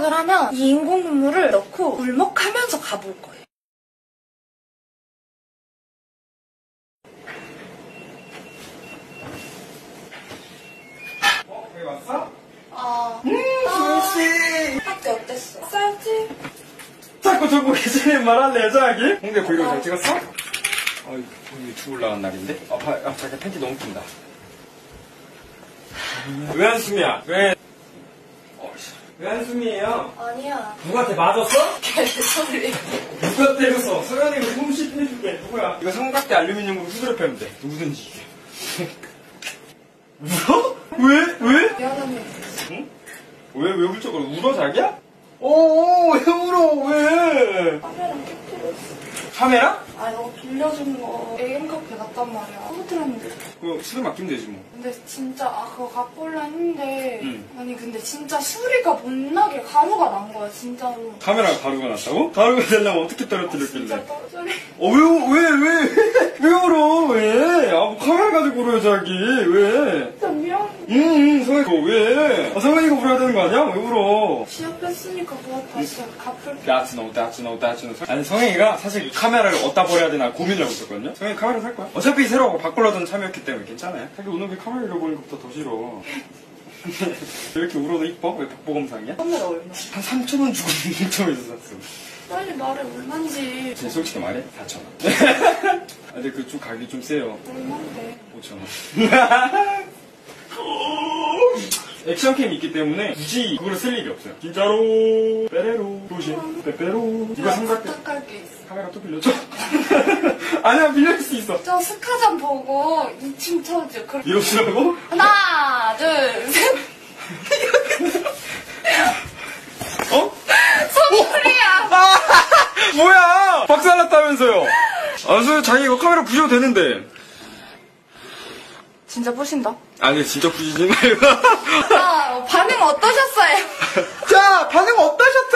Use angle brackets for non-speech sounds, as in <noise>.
시작을 하면 이 인공 눈물을 넣고 울먹하면서 가볼 거예요. 어? 여기 왔어? 아, 수씨 학교 어땠어? 싸웠지? 자꾸 저보고 계시는 말할래 여자하기? 홍대 브이로그 잘 찍었어? 어, 이거 유튜브 올라간 날인데? 아, 바, 아 자기 팬티 너무 낀다 왜 한숨이야? 왜? 왜 한숨이에요? 아니야. 누구한테 맞았어? 개소리. 누가 때렸어? 소연이가 솜 씹해줄게 누구야? 이거 삼각대 알루미늄으로 후드려 패면 돼 누구든지 <laughs> 울어? 왜? 왜? 미안하네. 응? 왜, 왜 울적 그래? 울어, 자기야? 오, 왜 울어, 왜? 카메라 깨뜨렸어. 카메라? 아, 너 빌려준 거 AM 카페 갔단 말이야. 떨어뜨렸는데. 그거 술을 맡기면 되지, 뭐. 근데 진짜 아 그거 갖고 올라 했는데 응. 아니 근데 진짜 수리가 못 나게 가루가 난 거야 진짜로. 카메라가 가루가 났다고? 가루가 되려면 어떻게 진짜 떨어뜨렸길래? 떨어뜨리. 어, 왜, 왜, 왜, 왜 울어, 왜? 아, 뭐 카메라 가지고 울어요, 자기. 왜? 응, 응, 성현이가 왜? 아, 성현이가 울어야 되는 거 아니야? 왜 울어? 취업했으니까 뭐 다시 갚을게. that's no, that's no, that's no. 아니, 성현이가 사실 이 카메라를 어디다 버려야 되나 고민을 하고 있었거든요? 성현이 카메라 살 거야? 어차피 새로 바꾸려던 참이었기 때문에 괜찮아요. 자기 오늘 왜 카메라 잃어버린 것보다 더 싫어. <laughs> 왜 이렇게 울어도 이뻐? 왜 박보검상이야? 카메라 얼마? 한 3천원 주고 인터에서 샀어. 빨리 말해 얼마인지. 진짜 솔직히 말해? 4천원. <laughs> 아, 근데 그좀 가격이 좀 세요. 얼마인데? 5천원. <laughs> 액션캠이 있기 때문에 굳이 그거를 쓸 일이 없어요. 진짜로, 빼레로, 조심, 빼빼로. 이거 삼각대. 부탁할 게 있어. 카메라 또 빌려줘? <laughs> 아니야, 빌릴 수 있어. 저 스카장 보고 2층 쳐줘. 그럼 이러시라고? 하나, 둘, 셋. 어? 선물이야. <laughs> 뭐야! 박살났다면서요! 아, 저 자기 이거 카메라 부셔도 되는데. 진짜 푸신다? 아니 진짜 부지지 말고. 아, 반응 어떠셨어요? <laughs> 자, 반응 어떠셨어요?